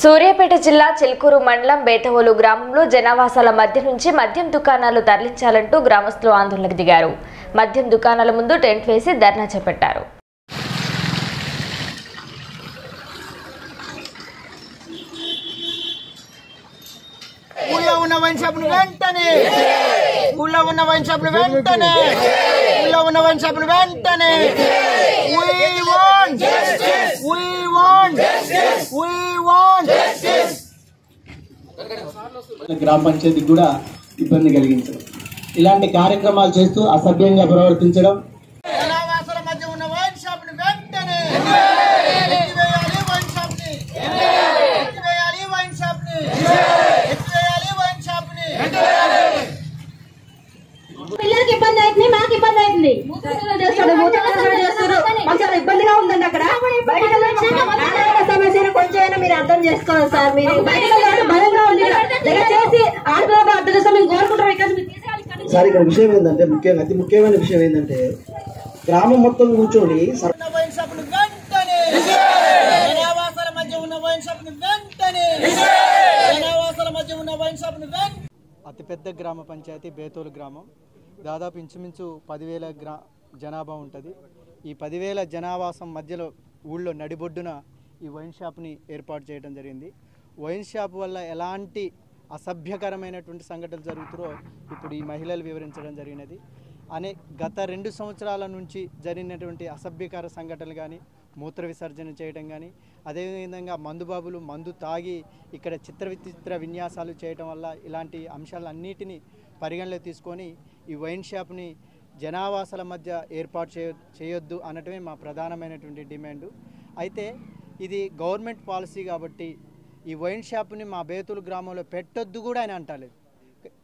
సూర్యాపేట జిల్లా చిల్కూరు మండలం బేతవోలు గ్రామంలో జనావాసాల మధ్య నుంచి మద్యం దుకాణాలు తరలించాలంటూ గ్రామస్తులు ఆందోళనకు దిగారు. మద్యం దుకాణాల ముందు టెంట్ వేసి ధర్నా చేపట్టారు. ఊళ్ళో ఉన్న వైన్ షాప్ వెంటనే! ఊళ్ళో ఉన్న వైన్ షాప్ వెంటనే! ఊళ్ళో ఉన్న వైన్ షాప్ వెంటనే! గ్రామ పంచాయతీకి కూడా ఇబ్బంది కలిగించడం. ఇలాంటి కార్యక్రమాలు చేస్తూ అసభ్యంగా ప్రవర్తించడం జనావాసాల మధ్య ఉన్న వైన్ షాప్ వెంటనే ఎత్తివేయాలి వైన్ షాప్ని ఎత్తివేయాలి వైన్ షాప్ని ఎత్తివేయాలి వైన్ షాప్ని పిల్లలకి ఇబ్బంది అవుతుంది మాకు ఇబ్బంది అవుతుంది మూత్రవిసర్జన చేస్తారు మూత్రవిసర్జన చేస్తారు మాకు చాలా ఇబ్బందిగా ఉందండి అక్కడ బయటకు వెళ్ళొచ్చాక ఆరోగ్య సమస్యను కొంచెం మీరు అర్థం చేసుకోవాలి సార్ మీరు బయటకు వెళ్ళాలంటే భయంగా ఉంది దయచేసి ఆడపిల్లలు అర్థం చేస్తాం మేము కోరుకుంటాం ఇక్కడ నుంచి మీరు తీసేయాలి ఇక్కడ నుంచి. సార్ ఇక్కడ విషయం ఏంటంటే ముఖ్యంగా అతి ముఖ్యమైన విషయం ఏంటంటే గ్రామం మొత్తం కూర్చొని అతిపెద్ద గ్రామ పంచాయతీ బేతోలు గ్రామం. దాదాపు ఇంచుమించు పదివేల గ్రా జనాభా ఉంటుంది. ఈ పదివేల జనావాసం మధ్యలో ఊళ్ళో నడిబొడ్డున ఈ వైన్ షాప్ని ఏర్పాటు చేయడం జరిగింది. వైన్ షాప్ వల్ల ఎలాంటి అసభ్యకరమైనటువంటి సంఘటనలు జరుగుతారో ఇప్పుడు ఈ మహిళలు వివరించడం జరిగినది. అనే గత రెండు సంవత్సరాల నుంచి జరిగినటువంటి అసభ్యకర సంఘటనలు కానీ మూత్ర విసర్జన చేయడం కానీ అదేవిధంగా మందుబాబులు మందు తాగి ఇక్కడ చిత్ర విచిత్ర విన్యాసాలు చేయడం వల్ల ఇలాంటి అంశాలన్నిటినీ పరిగణలో తీసుకొని ఈ వైన్ షాప్ని జనావాసాల మధ్య ఏర్పాటు చేయ చేయొద్దు అనటమే మా ప్రధానమైనటువంటి డిమాండు. అయితే ఇది గవర్నమెంట్ పాలసీ కాబట్టి ఈ వైన్ షాప్ని మా బేతులు గ్రామంలో పెట్టొద్దు కూడా ఆయన అంటలేదు.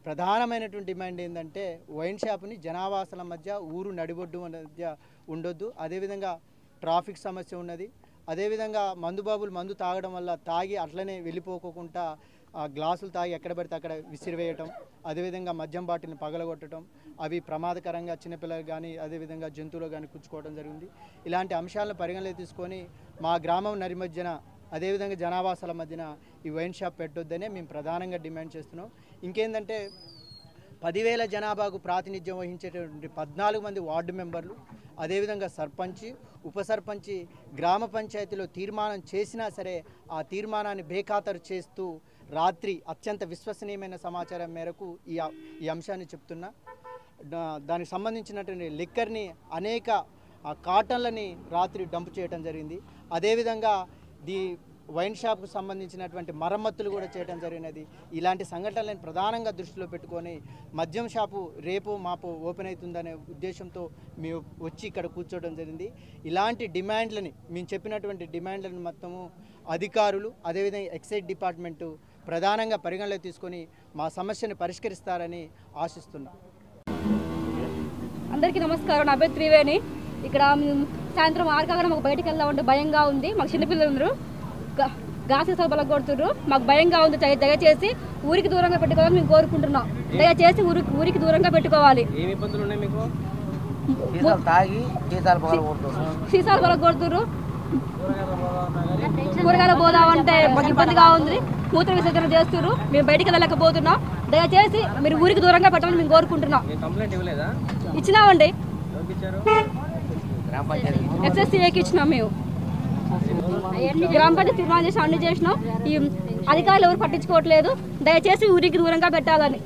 ప్రధానమైనటువంటి డిమాండ్ ఏంటంటే వైన్ షాప్ని జనావాసాల మధ్య ఊరు నడిబొడ్డు మధ్య ఉండొద్దు. అదేవిధంగా ట్రాఫిక్ సమస్య ఉన్నది. అదేవిధంగా మందుబాబులు మందు తాగడం వల్ల తాగి అట్లనే వెళ్ళిపోకుండా ఆ గ్లాసులు తాగి ఎక్కడ పడితే అక్కడ విసిరివేయటం అదేవిధంగా మద్యం బాటిల్ని పగలగొట్టడం అవి ప్రమాదకరంగా చిన్నపిల్లలు కానీ అదేవిధంగా జంతువులు కానీ కూర్చుకోవడం జరిగింది. ఇలాంటి అంశాలను పరిగణలో తీసుకొని మా గ్రామం నరి అదేవిధంగా జనావాసాల మధ్యన ఈ వైన్ షాప్ పెట్టొద్దనే మేము ప్రధానంగా డిమాండ్ చేస్తున్నాం. ఇంకేంటంటే పదివేల జనాభాకు ప్రాతినిధ్యం వహించేటటువంటి పద్నాలుగు మంది వార్డు మెంబర్లు అదేవిధంగా సర్పంచి ఉప సర్పంచి గ్రామ పంచాయతీలో తీర్మానం చేసినా సరే ఆ తీర్మానాన్ని బేఖాతరు చేస్తూ రాత్రి అత్యంత విశ్వసనీయమైన సమాచారం మేరకు ఈ ఈ అంశాన్ని చెప్తున్నా. దానికి సంబంధించినటువంటి లిక్కర్ని అనేక కాటన్లని రాత్రి డంప్ చేయడం జరిగింది. అదేవిధంగా ది వైన్ షాప్కు సంబంధించినటువంటి మరమ్మతులు కూడా చేయడం జరిగినది. ఇలాంటి సంఘటనలను ప్రధానంగా దృష్టిలో పెట్టుకొని మద్యం షాపు రేపు మాపు ఓపెన్ అవుతుందనే ఉద్దేశంతో మేము వచ్చి ఇక్కడ కూర్చోవడం జరిగింది. ఇలాంటి డిమాండ్లని మేము చెప్పినటువంటి డిమాండ్లను మొత్తము అధికారులు అదేవిధంగా ఎక్సైజ్ డిపార్ట్మెంటు ప్రధానంగా పరిగణలో తీసుకొని మా సమస్యను పరిష్కరిస్తారని ఆశిస్తున్నాం. అందరికీ నమస్కారం. నా పేరు త్రివేణి. ఇక్కడ సాయంత్రం ఆరు కాగానే మాకు బయటికి వెళ్దామంటే భయంగా ఉంది. మాకు చిన్నపిల్లలు ఉన్నారు. గా- గాసి సభలు కొడుతున్నారు మాకు భయంగా ఉంది. దయ- దయచేసి ఊరికి దూరంగా పెట్టుకోవాలని మేము కోరుకుంటున్నాం. దయచేసి ఊరికి ఊరికి దూరంగా పెట్టుకోవాలి. ఏమి ఇబ్బందులు ఉన్నాయి మీకు? తాగి జీతాలు పగలగొడుతున్నారు సీసాలు పగల కొడుతున్నారు కూరగాయలు పోదామంటే మాకు ఇబ్బందిగా ఉంది. మూత్ర విసర్జన చేస్తున్నారు మేము బయటికి వెళ్ళలేకపోతున్నాం. దయచేసి మీరు ఊరికి దూరంగా పెట్టాలని మేము కోరుకుంటున్నాం. నేను కంప్లైంట్ ఇవ్వలేదా? ఇచ్చినామండి. ఎవరికి ఇచ్చారు ఇచ్చినాం మేము. గ్రామ పంచాయతీ తీర్మానం చేసి అన్ని చేసినాం. ఈ అధికారులు ఎవరు పట్టించుకోవట్లేదు. దయచేసి ఊరికి దూరంగా పెట్టాలని.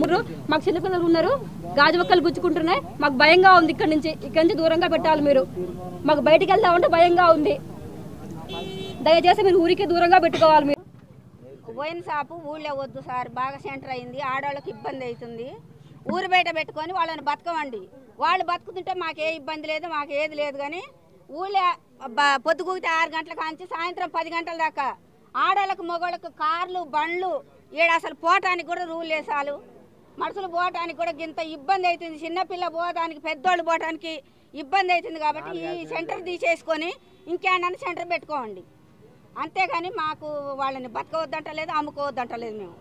ముర్రు మాకు చిన్నపిల్లలు ఉన్నారు. గాజు ఒక్కలు గుచ్చుకుంటున్నాయి. మాకు భయంగా ఉంది ఇక్కడ నుంచి. ఇక్కడ నుంచి దూరంగా పెట్టాలి మీరు. మాకు బయటికి వెళ్దామంటే భయంగా ఉంది. దయచేసి మీరు ఊరికి దూరంగా పెట్టుకోవాలి మీరు. పోయిన షాపు ఊళ్ళో వద్దు సార్. బాగా సెంటర్ అయింది. ఆడవాళ్ళకి ఇబ్బంది అవుతుంది. ఊరు బయట పెట్టుకొని వాళ్ళని బతకమండి. వాళ్ళు బతుకుతుంటే మాకే ఇబ్బంది లేదు మాకు ఏది లేదు కానీ ఊళ్ళో పొద్దుగూకితే ఆరు గంటల కాంచి సాయంత్రం పది గంటల దాకా ఆడవాళ్ళకు మగవాళ్ళకు కార్లు బండ్లు ఈడ అసలు పోవటానికి కూడా రూల్ వేసాలు మనుషులు పోవటానికి కూడా ఇంత ఇబ్బంది అవుతుంది చిన్నపిల్ల పోవడానికి పెద్దోళ్ళు పోవటానికి ఇబ్బంది అవుతుంది కాబట్టి ఈ సెంటర్ తీసేసుకొని ఇంకేమన్నా సెంటర్ పెట్టుకోండి. అంతేగాని మాకు వాళ్ళని బతకవద్దంటలేదు అమ్ముకోవద్దంటలేదు మేము.